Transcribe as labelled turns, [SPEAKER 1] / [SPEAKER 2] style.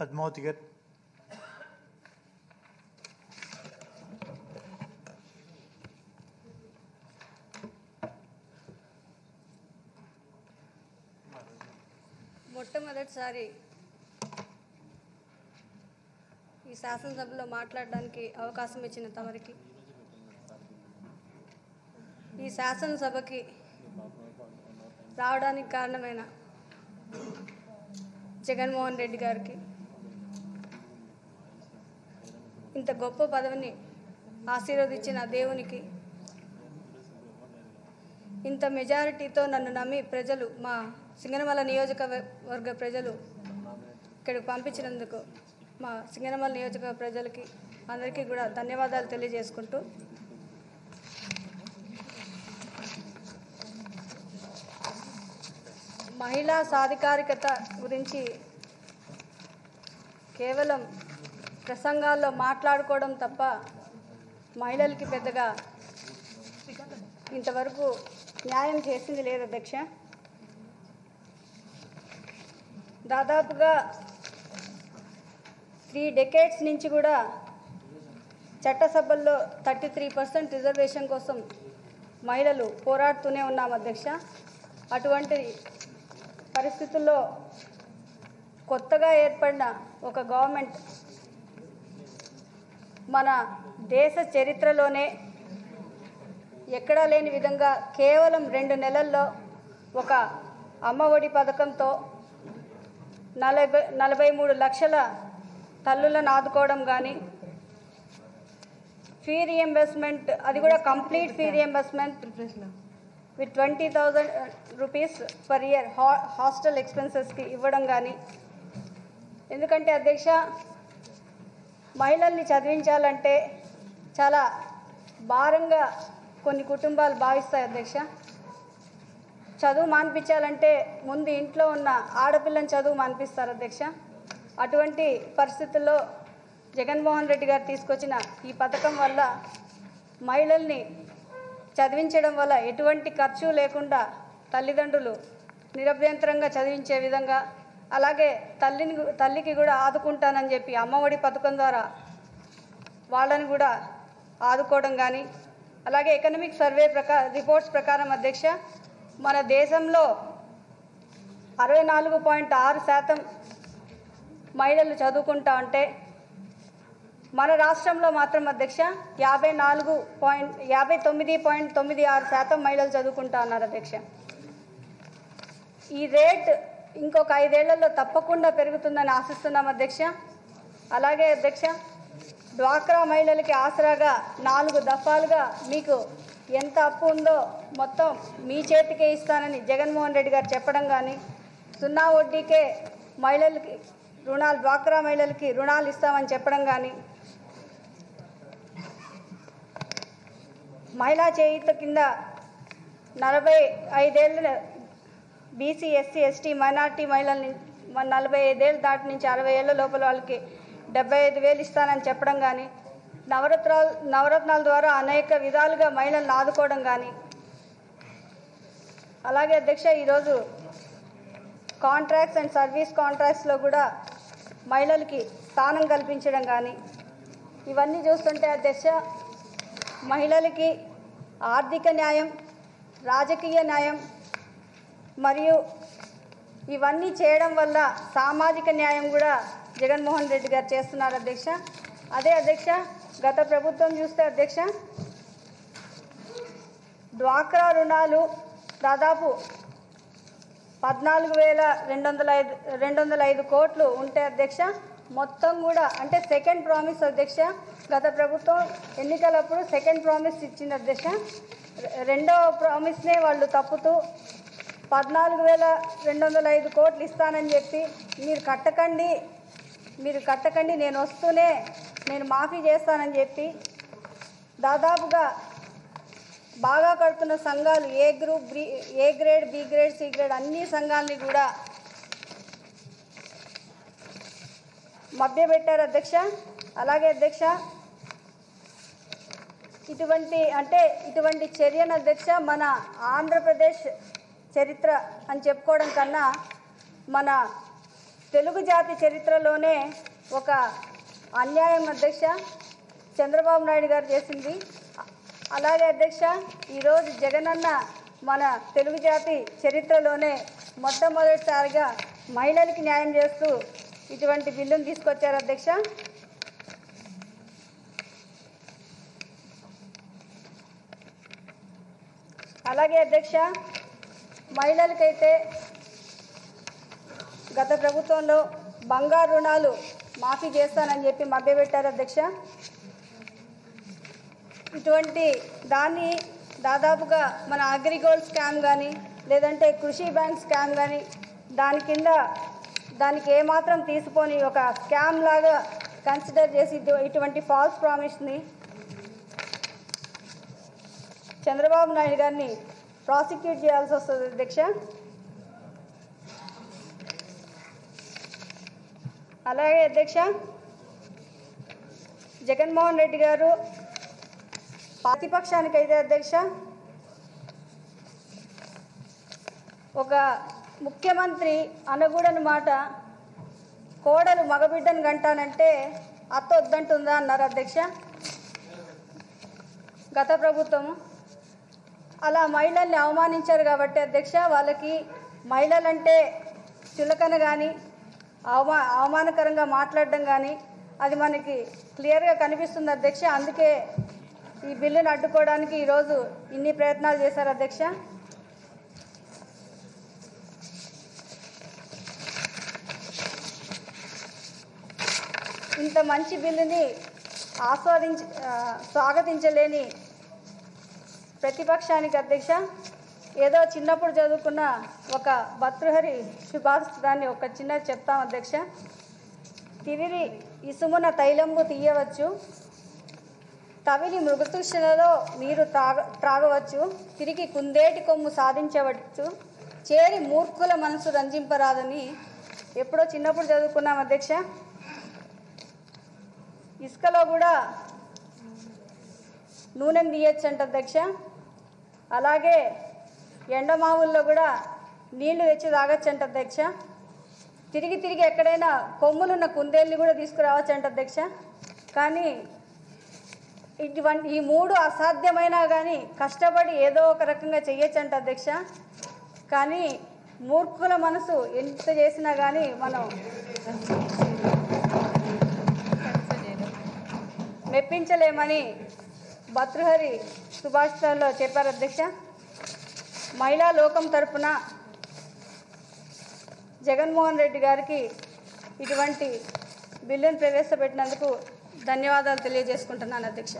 [SPEAKER 1] పద్మావతి గారు
[SPEAKER 2] మొట్టమొదటిసారి ఈ శాసనసభలో మాట్లాడడానికి అవకాశం ఇచ్చిన తమరికి ఈ శాసనసభకి రావడానికి కారణమైన జగన్మోహన్ రెడ్డి గారికి ఇంత గొప్ప పదవిని ఆశీర్వదించిన దేవునికి ఇంత మెజారిటీతో నన్ను నమ్మి ప్రజలు మా సింగనమల నియోజకవర్గ ప్రజలు ఇక్కడికి పంపించినందుకు మా సింగనమల నియోజకవర్గ ప్రజలకి అందరికీ కూడా ధన్యవాదాలు తెలియజేసుకుంటూ. మహిళా సాధికారికత గురించి కేవలం ప్రసంగాల్లో మాట్లాడుకోవడం తప్ప మహిళలకి పెద్దగా ఇంతవరకు న్యాయం చేసింది లేదు అధ్యక్ష. దాదాపుగా త్రీ డెకేడ్స్ నుంచి కూడా చట్టసభల్లో థర్టీ త్రీ పర్సెంట్ రిజర్వేషన్ కోసం మహిళలు పోరాడుతూనే ఉన్నాం అధ్యక్ష. అటువంటి పరిస్థితుల్లో కొత్తగా ఏర్పడిన ఒక గవర్నమెంట్ మన దేశ చరిత్రలోనే ఎక్కడా లేని విధంగా కేవలం రెండు నెలల్లో ఒక అమ్మఒడి పథకంతో నలభై నలభై మూడు లక్షల తల్లులను ఆదుకోవడం కానీ ఫీ రియంబర్స్మెంట్ అది కూడా complete fee reimbursement with twenty thousand rupees per year హా హాస్టల్ ఎక్స్పెన్సెస్కి ఇవ్వడం కానీ ఎందుకంటే అధ్యక్ష మహిళల్ని చదివించాలంటే చాలా భారంగా కొన్ని కుటుంబాలు భావిస్తాయి అధ్యక్ష. చదువు మాన్పించాలంటే ముందు ఇంట్లో ఉన్న ఆడపిల్లని చదువు మాన్పిస్తారు అధ్యక్ష. అటువంటి పరిస్థితుల్లో జగన్మోహన్ రెడ్డి గారు తీసుకొచ్చిన ఈ పథకం వల్ల మహిళల్ని చదివించడం వల్ల ఎటువంటి ఖర్చు లేకుండా తల్లిదండ్రులు నిరభ్యంతరంగా చదివించే విధంగా అలాగే తల్లిని తల్లికి కూడా ఆదుకుంటానని చెప్పి అమ్మఒడి పథకం ద్వారా వాళ్ళని కూడా ఆదుకోవడం కానీ అలాగే ఎకనమిక్ సర్వే ప్రకా రిపోర్ట్స్ ప్రకారం అధ్యక్ష మన దేశంలో అరవై నాలుగు పాయింట్ ఆరు శాతం మహిళలు చదువుకుంటా ఉంటే మన రాష్ట్రంలో మాత్రం అధ్యక్ష యాభై నాలుగు పాయింట్ యాభై తొమ్మిది పాయింట్ తొమ్మిది ఆరు శాతం మహిళలు చదువుకుంటా ఉన్నారు అధ్యక్ష. ఈ రేట్ ఇంకొక ఐదేళ్ళలో తప్పకుండా పెరుగుతుందని ఆశిస్తున్నాం అధ్యక్ష. అలాగే అధ్యక్ష డ్వాక్రా మహిళలకి ఆసరాగా నాలుగు దఫాలుగా మీకు ఎంత అప్పు ఉందో మొత్తం మీ చేతికే ఇస్తానని జగన్మోహన్ రెడ్డి గారు చెప్పడం కానీ సున్నా వడ్డీకే మహిళలకి రుణాలు డ్వాక్రా మహిళలకి రుణాలు ఇస్తామని చెప్పడం కానీ మహిళా చేయుత కింద నలభై ఐదేళ్ళ బీసీ ఎస్సీ ఎస్టీ మైనార్టీ మహిళల నలభై ఐదేళ్ళు దాటి నుంచి అరవై ఏళ్ళ లోపల వాళ్ళకి డెబ్బై ఐదు వేలు ఇస్తానని చెప్పడం కానీ నవరత్నాలు నవరత్నాల ద్వారా అనేక విధాలుగా మహిళలను ఆదుకోవడం కానీ అలాగే అధ్యక్ష ఈరోజు కాంట్రాక్ట్స్ అండ్ సర్వీస్ కాంట్రాక్ట్స్లో కూడా మహిళలకి స్థానం కల్పించడం కానీ ఇవన్నీ చూస్తుంటే అధ్యక్ష మహిళలకి ఆర్థిక న్యాయం రాజకీయ న్యాయం మరియు ఇవన్నీ చేయడం వల్ల సామాజిక న్యాయం కూడా జగన్మోహన్ రెడ్డి గారు చేస్తున్నారు అధ్యక్ష. అదే అధ్యక్ష గత ప్రభుత్వం చూస్తే అధ్యక్ష డ్వాక్రా రుణాలు దాదాపు పద్నాలుగు వేల రెండు వందల ఐదు రెండు వందల ఐదు కోట్లు ఉంటే అధ్యక్ష మొత్తం కూడా అంటే సెకండ్ ప్రామిస్ అధ్యక్ష గత ప్రభుత్వం ఎన్నికలప్పుడు సెకండ్ ప్రామిస్ ఇచ్చింది అధ్యక్ష. రెండవ రెండో ప్రామిస్నే వాళ్ళు తప్పుతూ పద్నాలుగు వేల రెండు వందల ఐదు కోట్లు ఇస్తానని చెప్పి మీరు కట్టకండి మీరు కట్టకండి నేను వస్తూనే నేను మాఫీ చేస్తానని చెప్పి దాదాపుగా బాగా కడుతున్న సంఘాలు A group B A grade B grade C grade అన్ని సంఘాలని కూడా మభ్యపెట్టారు అధ్యక్ష. అలాగే అధ్యక్ష ఇటువంటి అంటే ఇటువంటి చర్యను అధ్యక్ష మన ఆంధ్రప్రదేశ్ చరిత్ర అని చెప్పుకోవడం కన్నా మన తెలుగు జాతి చరిత్రలోనే ఒక అన్యాయం అధ్యక్ష చంద్రబాబు నాయుడు గారు చేసింది. అలాగే అధ్యక్ష ఈరోజు జగనన్న మన తెలుగు జాతి చరిత్రలోనే మొట్టమొదటిసారిగా మహిళలకి న్యాయం చేస్తూ ఇటువంటి బిల్లును తీసుకొచ్చారు అధ్యక్ష. అలాగే అధ్యక్ష మహిళలకైతే గత ప్రభుత్వంలో బంగారు రుణాలు మాఫీ చేస్తానని చెప్పి మభ్యపెట్టారు అధ్యక్ష. ఇటువంటి దాన్ని దాదాపుగా మన అగ్రిగోల్డ్ స్కామ్ కానీ లేదంటే కృషి బ్యాంక్ స్కామ్ కానీ దాని కింద దానికి ఏమాత్రం తీసుకొని ఒక స్కామ్ లాగా కన్సిడర్ చేసి ఇటువంటి ఫాల్స్ ప్రామిస్ని చంద్రబాబు నాయుడు గారిని ప్రాసిక్యూట్ చేయాల్సి వస్తుంది అధ్యక్ష అలాగే అధ్యక్ష జగన్మోహన్ రెడ్డి గారు ప్రతిపక్షానికైతే అధ్యక్ష ఒక ముఖ్యమంత్రి అనగూడని మాట కోడలు మగబిడ్డను గంటానంటే అత్త వద్దంటుందా అన్నారు అధ్యక్ష గత ప్రభుత్వము. అలా మహిళల్ని అవమానించారు కాబట్టి అధ్యక్ష వాళ్ళకి మహిళలంటే చులకన కానీ అవమా అవమానకరంగా మాట్లాడడం కానీ అది మనకి క్లియర్గా కనిపిస్తుంది అధ్యక్ష. అందుకే ఈ బిల్లును అడ్డుకోవడానికి ఈరోజు ఇన్ని ప్రయత్నాలు చేశారు అధ్యక్ష. ఇంత మంచి బిల్లుని ఆస్వాదించ స్వాగతించలేని ప్రతిపక్షానికి అధ్యక్ష ఏదో చిన్నప్పుడు చదువుకున్న ఒక భర్తృహరి శుభాషితాన్ని ఒక చిన్న చెప్తాం అధ్యక్ష. తిరిగి ఇసుమున తైలంబు తీయవచ్చు. తవిలి మృగతృష్ణలో నీరు త్రాగ త్రాగవచ్చు. తిరిగి కుందేటి కొమ్ము సాధించవచ్చు. చేరి మూర్ఖుల మనసు రంజింపరాదని ఎప్పుడో చిన్నప్పుడు చదువుకున్నాం అధ్యక్ష. ఇసుకలో కూడా నూనెను తీయచ్చు అంట అధ్యక్ష. అలాగే ఎండమావుల్లో కూడా నీళ్ళు తెచ్చి తాగొచ్చంట అధ్యక్ష. తిరిగి తిరిగి ఎక్కడైనా కొమ్ములున్న కుందేళ్ళు కూడా తీసుకురావచ్చు అంట అధ్యక్ష. కానీ ఇటువంటి ఈ మూడు అసాధ్యమైనా కానీ కష్టపడి ఏదో ఒక రకంగా చేయొచ్చంట అధ్యక్ష. కానీ మూర్ఖుల మనసు ఎంత చేసినా కానీ మనం మెప్పించలేమని భర్తృహరి సుభాషితాల్లో చెప్పారు అధ్యక్ష. మహిళా లోకం తరపున జగన్మోహన్ రెడ్డి గారికి ఇటువంటి బిల్లును ప్రవేశపెట్టినందుకు ధన్యవాదాలు తెలియజేసుకుంటున్నాను అధ్యక్ష.